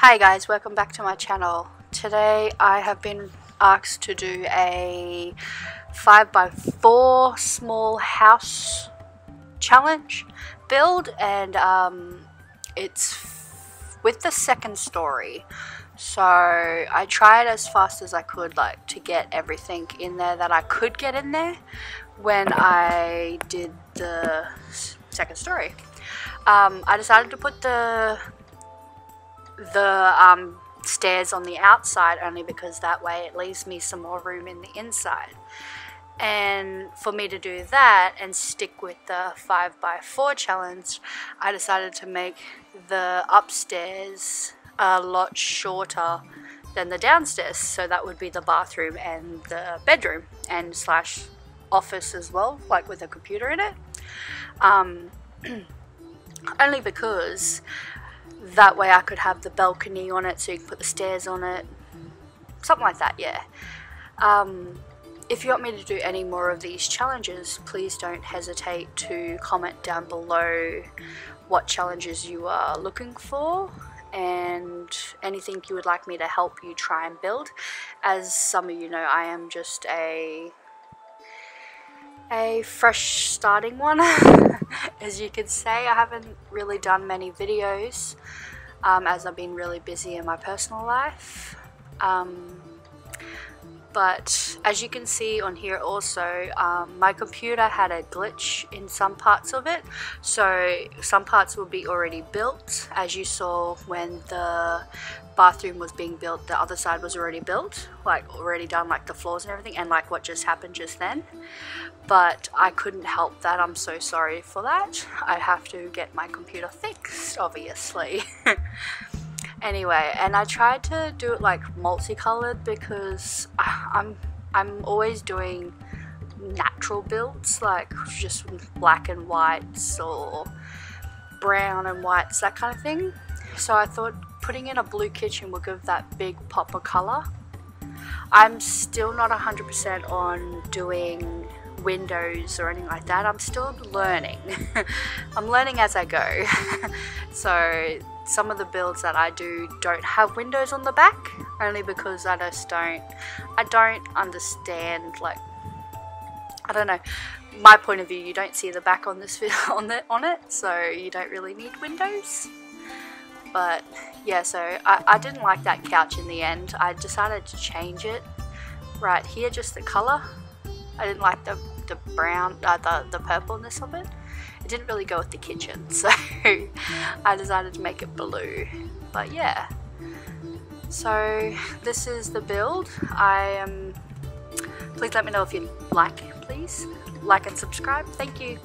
Hi guys, welcome back to my channel. Today I have been asked to do a 5x4 small house challenge build and um, it's with the second story. So I tried as fast as I could like to get everything in there that I could get in there when I did the second story. Um, I decided to put the the um, stairs on the outside only because that way it leaves me some more room in the inside. And for me to do that and stick with the 5x4 challenge, I decided to make the upstairs a lot shorter than the downstairs. So that would be the bathroom and the bedroom and slash office as well, like with a computer in it. Um, only because that way I could have the balcony on it so you can put the stairs on it. Something like that, yeah. Um, if you want me to do any more of these challenges, please don't hesitate to comment down below what challenges you are looking for and anything you would like me to help you try and build. As some of you know, I am just a a fresh starting one. As you can say I haven't really done many videos um, as I've been really busy in my personal life. Um, but as you can see on here also um, my computer had a glitch in some parts of it. So some parts will be already built as you saw when the bathroom was being built the other side was already built like already done like the floors and everything and like what just happened just then. But I couldn't help that. I'm so sorry for that. I have to get my computer fixed obviously Anyway, and I tried to do it like multicolored because I'm I'm always doing natural builds like just black and whites or brown and whites that kind of thing. So I thought putting in a blue kitchen would give that big pop of color. I'm still not 100% on doing windows or anything like that. I'm still learning. I'm learning as I go. so some of the builds that I do don't have windows on the back only because I just don't I don't understand like I don't know. My point of view you don't see the back on this on it on it so you don't really need windows. But yeah so I, I didn't like that couch in the end. I decided to change it. Right here just the color. I didn't like the the brown uh, the, the purpleness of it didn't really go with the kitchen, so I decided to make it blue. But yeah, so this is the build. I am. Um, please let me know if you like, please like and subscribe. Thank you.